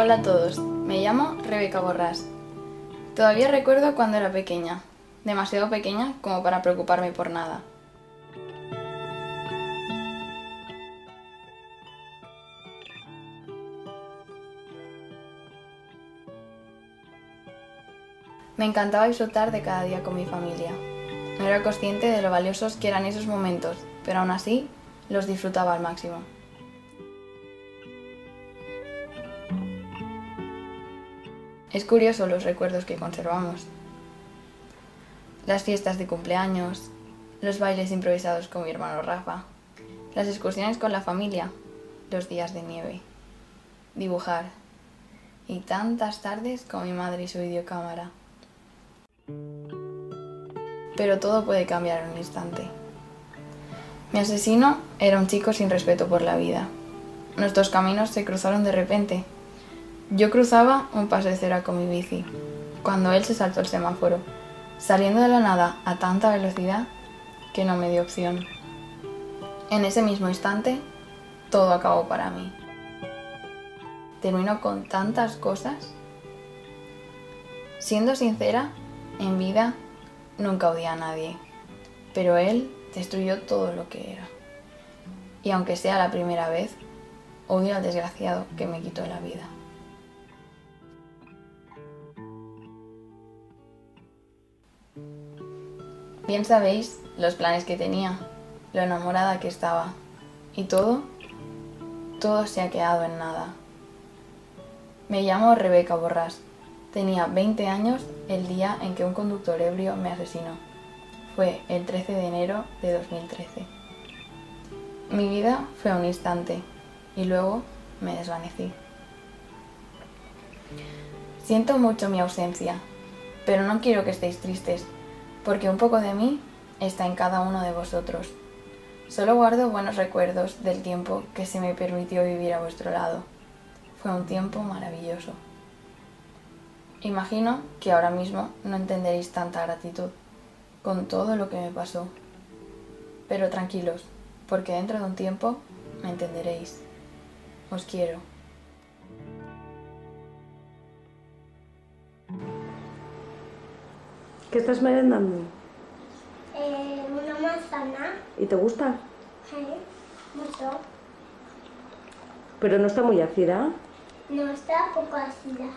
Hola a todos, me llamo Rebeca Borrás. Todavía recuerdo cuando era pequeña, demasiado pequeña como para preocuparme por nada. Me encantaba disfrutar de cada día con mi familia. No era consciente de lo valiosos que eran esos momentos, pero aún así los disfrutaba al máximo. Es curioso los recuerdos que conservamos. Las fiestas de cumpleaños, los bailes improvisados con mi hermano Rafa, las excursiones con la familia, los días de nieve, dibujar y tantas tardes con mi madre y su videocámara. Pero todo puede cambiar en un instante. Mi asesino era un chico sin respeto por la vida. Nuestros caminos se cruzaron de repente yo cruzaba un paso de cera con mi bici, cuando él se saltó el semáforo, saliendo de la nada a tanta velocidad que no me dio opción. En ese mismo instante, todo acabó para mí. Terminó con tantas cosas. Siendo sincera, en vida nunca odié a nadie, pero él destruyó todo lo que era. Y aunque sea la primera vez, odio al desgraciado que me quitó la vida. Bien sabéis los planes que tenía, lo enamorada que estaba. Y todo, todo se ha quedado en nada. Me llamo Rebeca Borrás. Tenía 20 años el día en que un conductor ebrio me asesinó. Fue el 13 de enero de 2013. Mi vida fue un instante y luego me desvanecí. Siento mucho mi ausencia, pero no quiero que estéis tristes porque un poco de mí está en cada uno de vosotros. Solo guardo buenos recuerdos del tiempo que se me permitió vivir a vuestro lado. Fue un tiempo maravilloso. Imagino que ahora mismo no entenderéis tanta gratitud con todo lo que me pasó. Pero tranquilos, porque dentro de un tiempo me entenderéis. Os quiero. ¿Qué estás merendando? Eh, una manzana. ¿Y te gusta? Sí, mucho. Pero no está muy ácida. No está poco ácida.